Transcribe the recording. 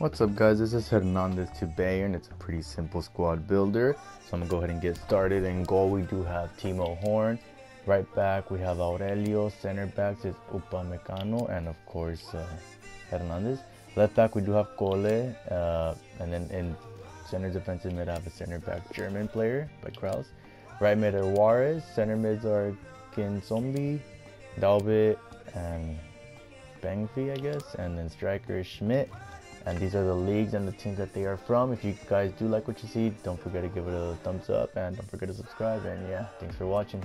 What's up guys, this is Hernandez to Bayern. It's a pretty simple squad builder. So I'm gonna go ahead and get started. In goal we do have Timo Horn. Right back we have Aurelio. Center backs is Upamecano and of course uh, Hernandez. Left back we do have Cole. Uh, and then in center defensive mid I have a center back German player by Kraus. Right mid are Juarez. Center mids are Kinsombi, Dalbit, and Bangfi I guess. And then striker is Schmidt and these are the leagues and the teams that they are from. If you guys do like what you see don't forget to give it a thumbs up and don't forget to subscribe. And yeah thanks for watching